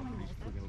also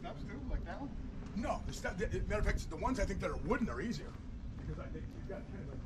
steps too, like that one? No, the step, matter of fact, the ones I think that are wooden are easier. Because I think you've got kind of like